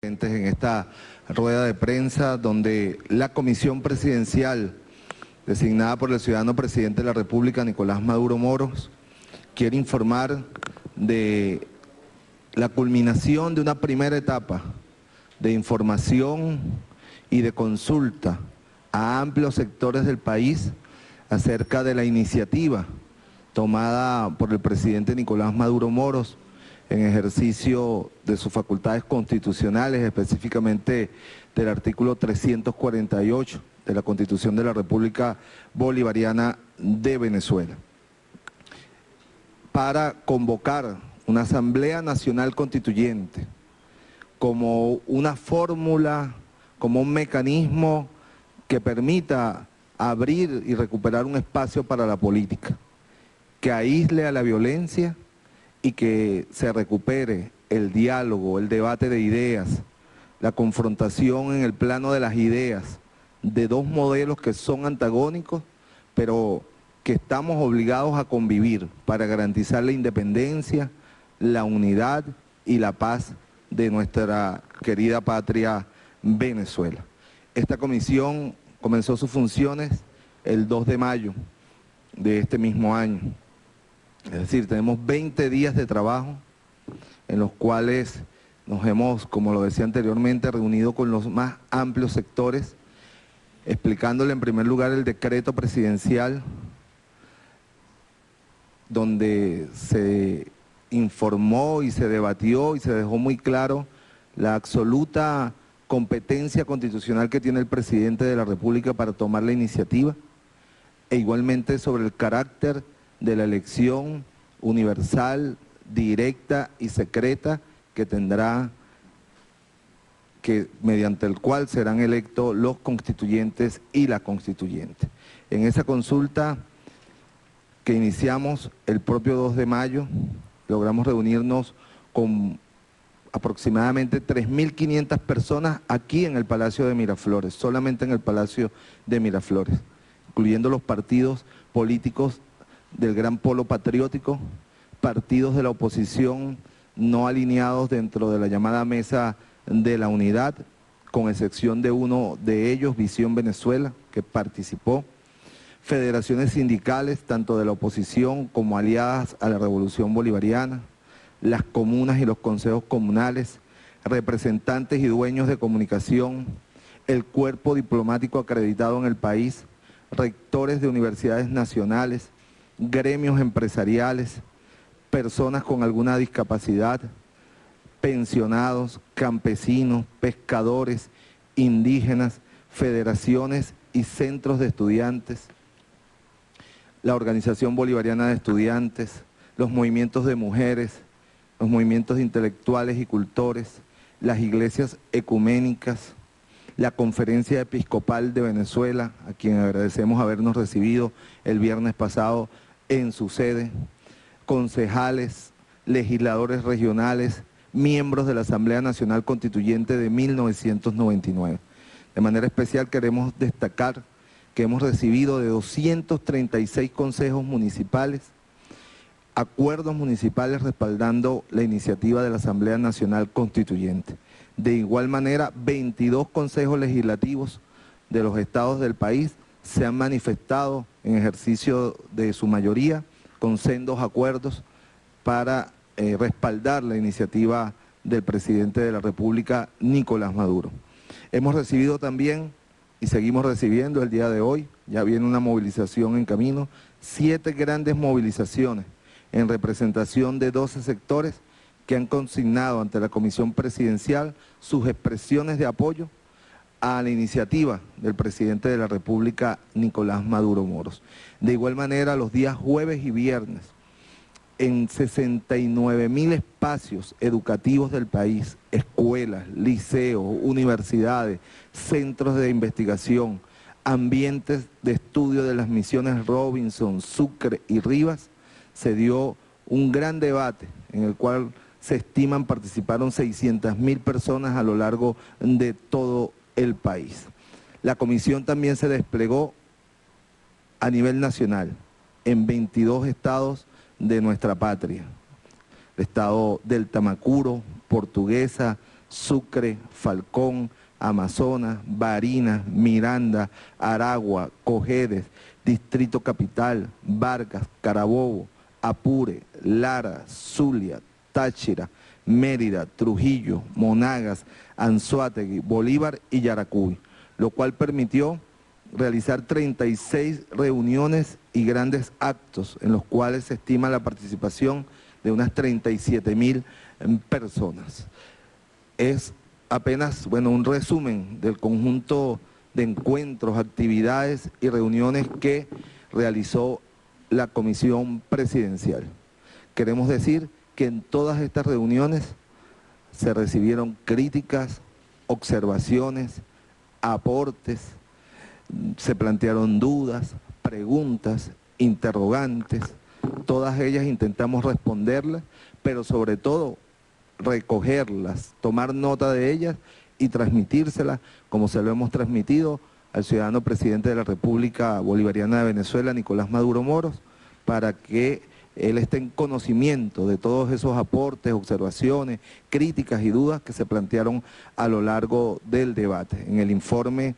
en esta rueda de prensa donde la comisión presidencial designada por el ciudadano presidente de la República, Nicolás Maduro Moros, quiere informar de la culminación de una primera etapa de información y de consulta a amplios sectores del país acerca de la iniciativa tomada por el presidente Nicolás Maduro Moros en ejercicio de sus facultades constitucionales, específicamente del artículo 348 de la Constitución de la República Bolivariana de Venezuela, para convocar una Asamblea Nacional Constituyente como una fórmula, como un mecanismo que permita abrir y recuperar un espacio para la política, que aísle a la violencia, y que se recupere el diálogo, el debate de ideas, la confrontación en el plano de las ideas de dos modelos que son antagónicos, pero que estamos obligados a convivir para garantizar la independencia, la unidad y la paz de nuestra querida patria Venezuela. Esta comisión comenzó sus funciones el 2 de mayo de este mismo año. Es decir, tenemos 20 días de trabajo en los cuales nos hemos, como lo decía anteriormente, reunido con los más amplios sectores, explicándole en primer lugar el decreto presidencial, donde se informó y se debatió y se dejó muy claro la absoluta competencia constitucional que tiene el presidente de la República para tomar la iniciativa, e igualmente sobre el carácter de la elección universal, directa y secreta que tendrá, que mediante el cual serán electos los constituyentes y la constituyente. En esa consulta que iniciamos el propio 2 de mayo, logramos reunirnos con aproximadamente 3.500 personas aquí en el Palacio de Miraflores, solamente en el Palacio de Miraflores, incluyendo los partidos políticos del gran polo patriótico, partidos de la oposición no alineados dentro de la llamada mesa de la unidad, con excepción de uno de ellos, Visión Venezuela, que participó, federaciones sindicales, tanto de la oposición como aliadas a la Revolución Bolivariana, las comunas y los consejos comunales, representantes y dueños de comunicación, el cuerpo diplomático acreditado en el país, rectores de universidades nacionales, gremios empresariales, personas con alguna discapacidad, pensionados, campesinos, pescadores, indígenas, federaciones y centros de estudiantes, la Organización Bolivariana de Estudiantes, los movimientos de mujeres, los movimientos intelectuales y cultores, las iglesias ecuménicas, la Conferencia Episcopal de Venezuela, a quien agradecemos habernos recibido el viernes pasado en su sede, concejales, legisladores regionales, miembros de la Asamblea Nacional Constituyente de 1999. De manera especial queremos destacar que hemos recibido de 236 consejos municipales, acuerdos municipales respaldando la iniciativa de la Asamblea Nacional Constituyente. De igual manera, 22 consejos legislativos de los estados del país se han manifestado en ejercicio de su mayoría con sendos acuerdos para eh, respaldar la iniciativa del presidente de la República, Nicolás Maduro. Hemos recibido también, y seguimos recibiendo el día de hoy, ya viene una movilización en camino, siete grandes movilizaciones en representación de 12 sectores que han consignado ante la Comisión Presidencial sus expresiones de apoyo a la iniciativa del presidente de la República, Nicolás Maduro Moros. De igual manera, los días jueves y viernes, en 69 mil espacios educativos del país, escuelas, liceos, universidades, centros de investigación, ambientes de estudio de las misiones Robinson, Sucre y Rivas, se dio un gran debate en el cual se estiman participaron 600 mil personas a lo largo de todo el país. La comisión también se desplegó a nivel nacional en 22 estados de nuestra patria. El estado del Tamacuro, Portuguesa, Sucre, Falcón, Amazonas, Barinas, Miranda, Aragua, Cojedes, Distrito Capital, Vargas, Carabobo, Apure, Lara, Zulia, Táchira, Mérida, Trujillo, Monagas, Anzuategui, Bolívar y Yaracuy, lo cual permitió realizar 36 reuniones y grandes actos en los cuales se estima la participación de unas 37 mil personas. Es apenas, bueno, un resumen del conjunto de encuentros, actividades y reuniones que realizó la comisión presidencial. Queremos decir que en todas estas reuniones se recibieron críticas, observaciones, aportes, se plantearon dudas, preguntas, interrogantes, todas ellas intentamos responderlas, pero sobre todo recogerlas, tomar nota de ellas y transmitírselas como se lo hemos transmitido al ciudadano presidente de la República Bolivariana de Venezuela, Nicolás Maduro Moros, para que él esté en conocimiento de todos esos aportes, observaciones, críticas y dudas que se plantearon a lo largo del debate. En el informe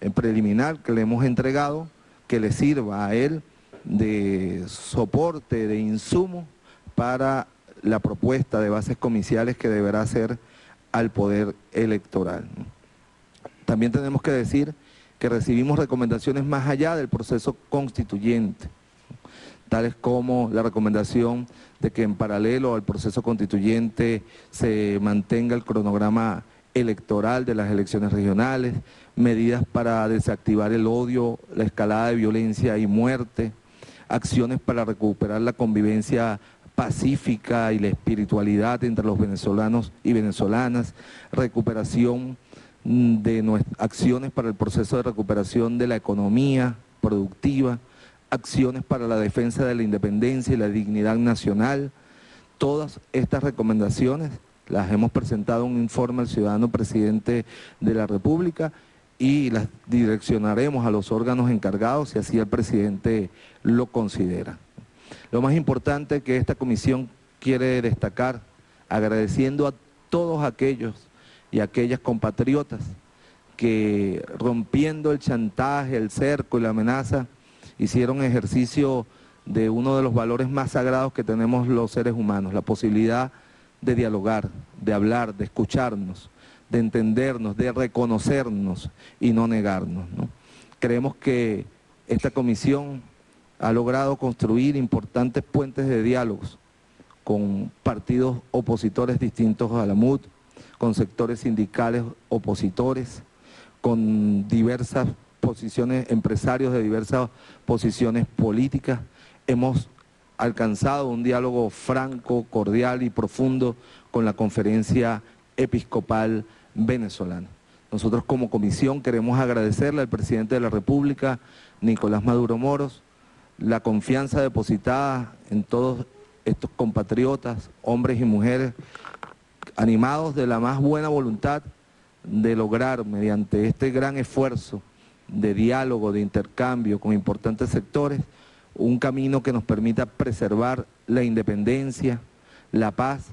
eh, preliminar que le hemos entregado, que le sirva a él de soporte, de insumo para la propuesta de bases comiciales que deberá hacer al poder electoral. También tenemos que decir que recibimos recomendaciones más allá del proceso constituyente, tales como la recomendación de que en paralelo al proceso constituyente se mantenga el cronograma electoral de las elecciones regionales, medidas para desactivar el odio, la escalada de violencia y muerte, acciones para recuperar la convivencia pacífica y la espiritualidad entre los venezolanos y venezolanas, recuperación mm, de acciones para el proceso de recuperación de la economía productiva, acciones para la defensa de la independencia y la dignidad nacional. Todas estas recomendaciones las hemos presentado en un informe al ciudadano presidente de la República y las direccionaremos a los órganos encargados si así el presidente lo considera. Lo más importante que esta comisión quiere destacar, agradeciendo a todos aquellos y aquellas compatriotas que rompiendo el chantaje, el cerco y la amenaza, hicieron ejercicio de uno de los valores más sagrados que tenemos los seres humanos, la posibilidad de dialogar, de hablar, de escucharnos, de entendernos, de reconocernos y no negarnos. Creemos que esta comisión ha logrado construir importantes puentes de diálogos con partidos opositores distintos a la MUD, con sectores sindicales opositores, con diversas posiciones, empresarios de diversas posiciones políticas. Hemos alcanzado un diálogo franco, cordial y profundo con la conferencia episcopal venezolana. Nosotros como comisión queremos agradecerle al presidente de la República, Nicolás Maduro Moros, la confianza depositada en todos estos compatriotas, hombres y mujeres, animados de la más buena voluntad de lograr mediante este gran esfuerzo de diálogo, de intercambio con importantes sectores, un camino que nos permita preservar la independencia, la paz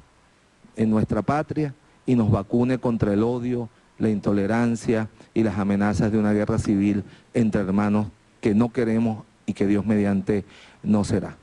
en nuestra patria y nos vacune contra el odio, la intolerancia y las amenazas de una guerra civil entre hermanos que no queremos y que Dios mediante no será.